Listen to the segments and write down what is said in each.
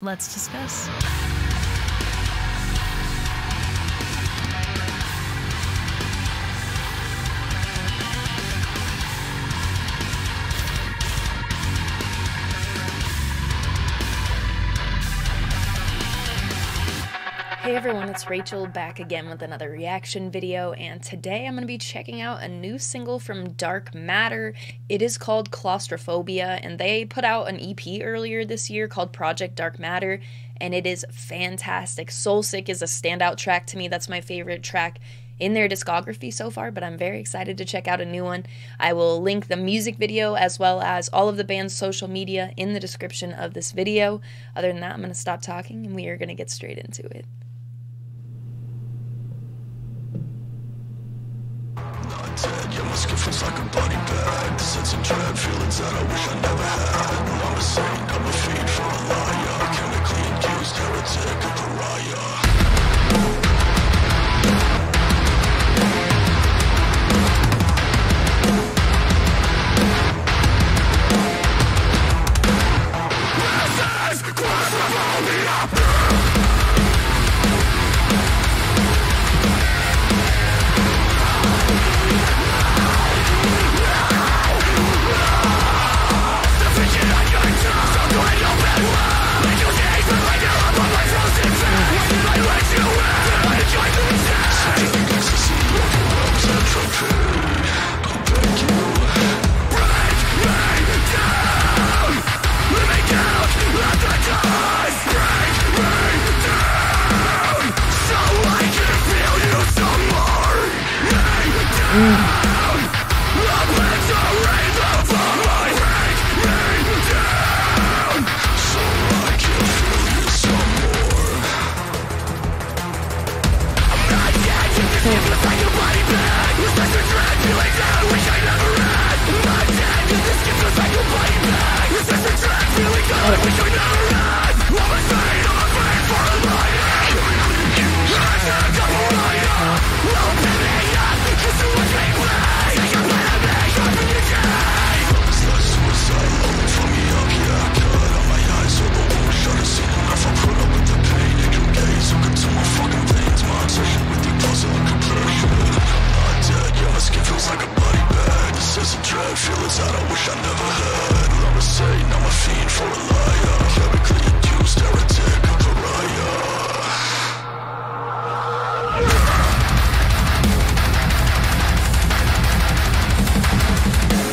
Let's discuss. Hey everyone, it's Rachelle back again with another reaction video, and today I'm going to be checking out a new single from Darkmatter. It is called Claustrophobia, and they put out an EP earlier this year called Project Darkmatter, and it is fantastic. Soulsick is a standout track to me, that's my favorite track in their discography so far, but I'm very excited to check out a new one. I will link the music video as well as all of the band's social media in the description of this video. Other than that, I'm going to stop talking and we are going to get straight into it. My feels like a body bag Sense of dread, feelings that I wish I never had. Well, I'm a saint, I'm a fiend for a liar Chemically induced, heretic, a pariah Ahora, pues,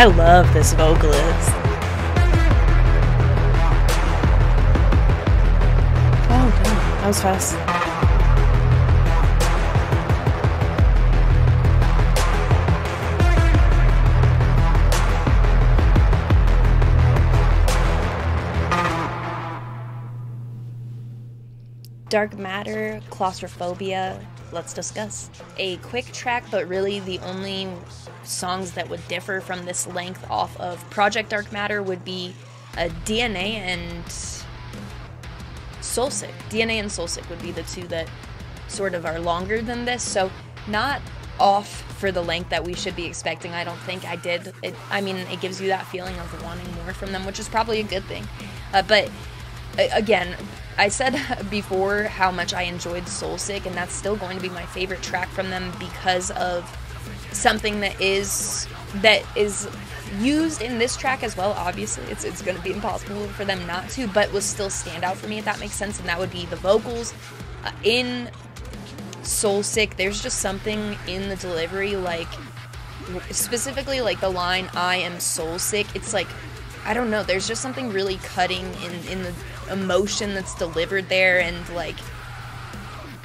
I love this vocalist. Oh. That was fast. Darkmatter, Claustrophobia, let's discuss. A quick track, but really the only songs that would differ from this length off of Project Darkmatter would be a DNA and Soulsick. DNA and Soulsick would be the two that sort of are longer than this, so not off for the length that we should be expecting. I don't think I did. It, I mean, it gives you that feeling of wanting more from them, which is probably a good thing. Uh, but again, I said before how much I enjoyed Soulsick, and that's still going to be my favorite track from them because of something that is that is used in this track as well. Obviously, it's it's going to be impossible for them not to, but will still stand out for me if that makes sense, and that would be the vocals uh, in Soulsick. There's just something in the delivery, like specifically like the line "I am soul sick." It's like I don't know. There's just something really cutting in in the emotion that's delivered there, and like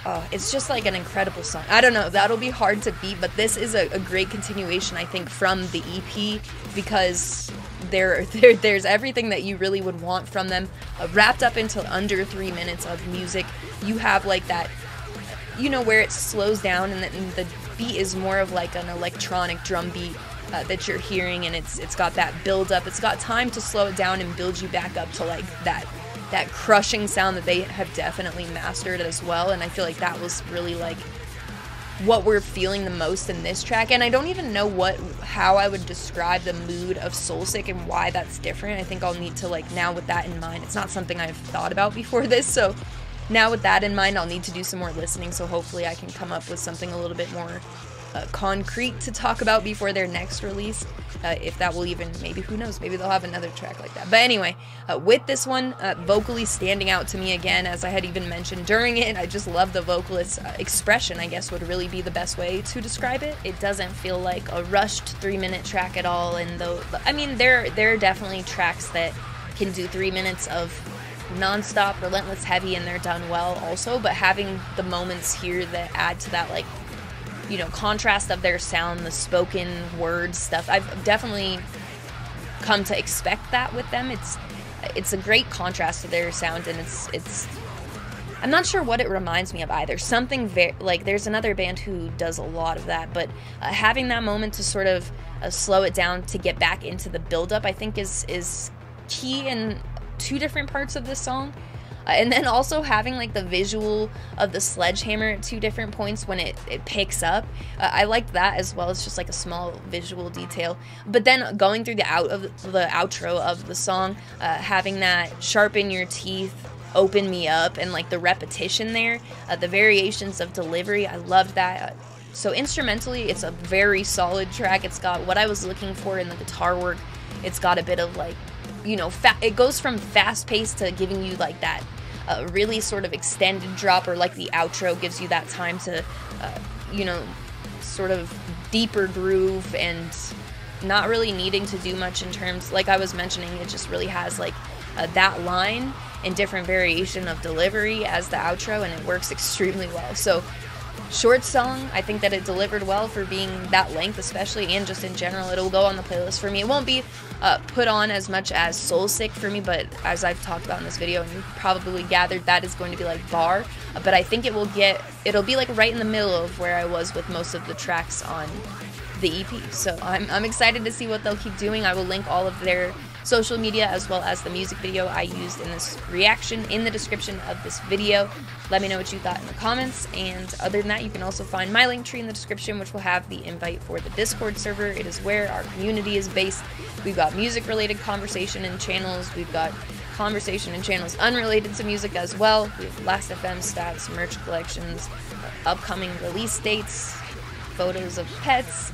oh, it's just like an incredible song. I don't know, that'll be hard to beat, but this is a, a great continuation, I think, from the EP because there, there there's everything that you really would want from them uh, wrapped up into under three minutes of music. You have like that, you know, where it slows down and the, and the beat is more of like an electronic drum beat. Uh, that you're hearing and it's it's got that build up it's got time to slow it down and build you back up to like that that crushing sound that they have definitely mastered as well and i feel like that was really like what we're feeling the most in this track and i don't even know what how i would describe the mood of soulsick and why that's different. I think i'll need to like now with that in mind it's not something i've thought about before this so now with that in mind i'll need to do some more listening so hopefully i can come up with something a little bit more uh, concrete to talk about before their next release. Uh, if that will even, maybe who knows, maybe they'll have another track like that. But anyway, uh, with this one, uh, vocally standing out to me again, as I had even mentioned during it, I just love the vocalist's uh, expression, I guess would really be the best way to describe it. It doesn't feel like a rushed three minute track at all. And though, I mean, there, there are definitely tracks that can do three minutes of nonstop, relentless, heavy, and they're done well also. But having the moments here that add to that, like you know contrast of their sound, the spoken word stuff. I've definitely come to expect that with them. It's it's a great contrast to their sound, and it's it's. I'm not sure what it reminds me of either. Something very like there's another band who does a lot of that, but uh, having that moment to sort of uh, slow it down to get back into the buildup, I think is is key in two different parts of this song. Uh, and then also having like the visual of the sledgehammer at two different points when it, it picks up uh, i liked that as well. It's just like a small visual detail. But then going through the out of the outro of the song uh, having that sharpen your teeth open me up and like the repetition there uh, the variations of delivery i loved that. So instrumentally it's a very solid track. It's got what i was looking for in the guitar work. It's got a bit of like you know, fa- it goes from fast paced to giving you like that uh, really sort of extended drop, or like the outro gives you that time to, uh, you know, sort of deeper groove and not really needing to do much in terms, like I was mentioning, it just really has like uh, that line and different variation of delivery as the outro, and it works extremely well. So short song. I think that it delivered well for being that length, especially, and just in general. It'll go on the playlist for me. It won't be uh, put on as much as Soulsick for me, but as I've talked about in this video, and you probably gathered, that is going to be like bar. But I think it will get, it'll be like right in the middle of where I was with most of the tracks on the EP. So I'm, I'm excited to see what they'll keep doing. I will link all of their social media as well as the music video I used in this reaction in the description of this video. Let me know what you thought in the comments. And other than that, you can also find my Linktree in the description, which will have the invite for the Discord server. It is where our community is based. We've got music related conversation and channels. We've got conversation and channels unrelated to music as well. We have Last.fm stats, merch collections, upcoming release dates, photos of pets,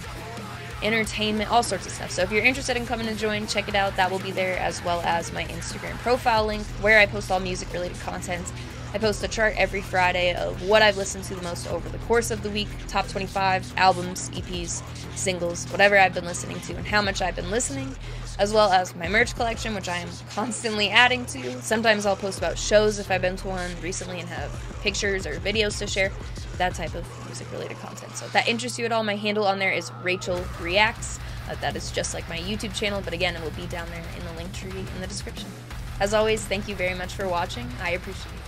entertainment, all sorts of stuff. So if you're interested in coming to join, check it out. That will be there as well as my Instagram profile link where I post all music related content. I post a chart every Friday of what I've listened to the most over the course of the week, top 25 albums, EPs, singles, whatever I've been listening to, and how much I've been listening, as well as my merch collection, which I am constantly adding to. Sometimes I'll post about shows if I've been to one recently and have pictures or videos to share that type of music related content. So if that interests you at all, my handle on there is Rachelle Reacts. Uh, that is just like my YouTube channel, but again, it will be down there in the Linktree in the description. As always, thank you very much for watching. I appreciate